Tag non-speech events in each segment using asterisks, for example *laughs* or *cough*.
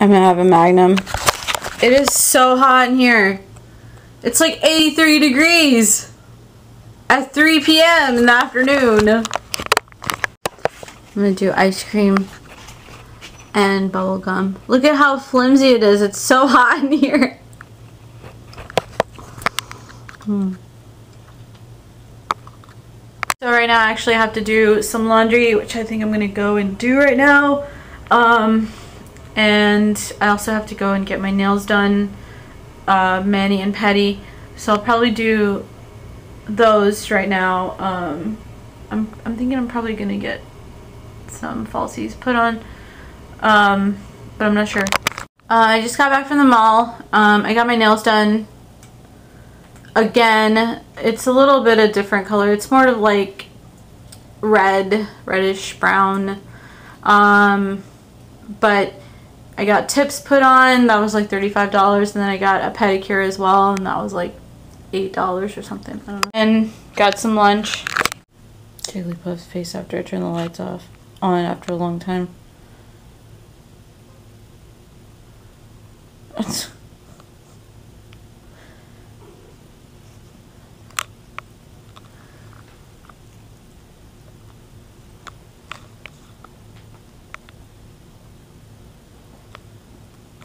I'm gonna have a Magnum. It is so hot in here. It's like 83 degrees at 3 p.m. in the afternoon. I'm gonna do ice cream and bubble gum. Look at how flimsy it is. It's so *laughs* hot in here. Hmm. So right now I actually have to do some laundry, which I think I'm gonna go and do right now. Um, and I also have to go and get my nails done, uh, and pedi. So I'll probably do those right now. Um, I'm, I'm thinking I'm probably gonna get some falsies put on, um, but I'm not sure. Uh, I just got back from the mall. Um, I got my nails done. Again, it's a little bit a different color. It's more of like red, reddish brown. Um, but I got tips put on. That was like $35. And then I got a pedicure as well. And that was like $8 or something. I don't know. And got some lunch. Jigglypuff's face after I turned the lights off. On after a long time. *laughs*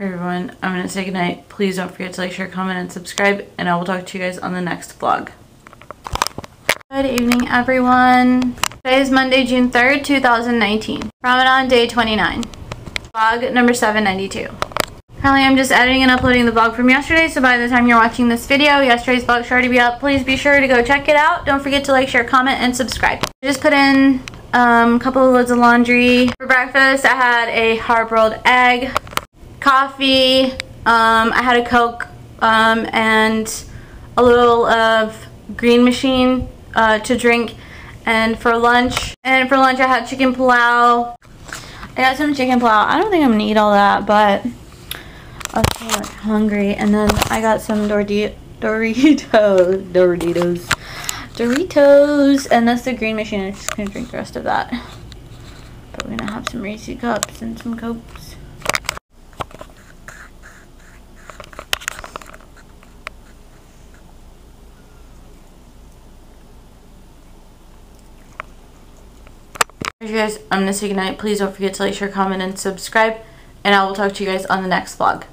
everyone, I'm going to say goodnight. Please don't forget to like, share, comment, and subscribe. And I will talk to you guys on the next vlog. Good evening, everyone. Today is Monday, June 3rd, 2019. Ramadan day 29. Vlog number 792. Currently, I'm just editing and uploading the vlog from yesterday, so by the time you're watching this video, yesterday's vlog should already be up. Please be sure to go check it out. Don't forget to like, share, comment, and subscribe. I just put in um, a couple of loads of laundry. For breakfast, I had a hard-boiled egg, coffee, um, I had a Coke, um, and a little of green machine uh, to drink. And for lunch, and for lunch I had chicken palau. I got some chicken palau. I don't think I'm gonna eat all that, but I was so like, hungry. And then I got some Doritos, Doritos, Doritos, Doritos, and that's the green machine. I'm just gonna drink the rest of that. But we're gonna have some Reese cups and some cokes. Guys, I'm going to say goodnight. Please don't forget to like, share, comment, and subscribe. And I will talk to you guys on the next vlog.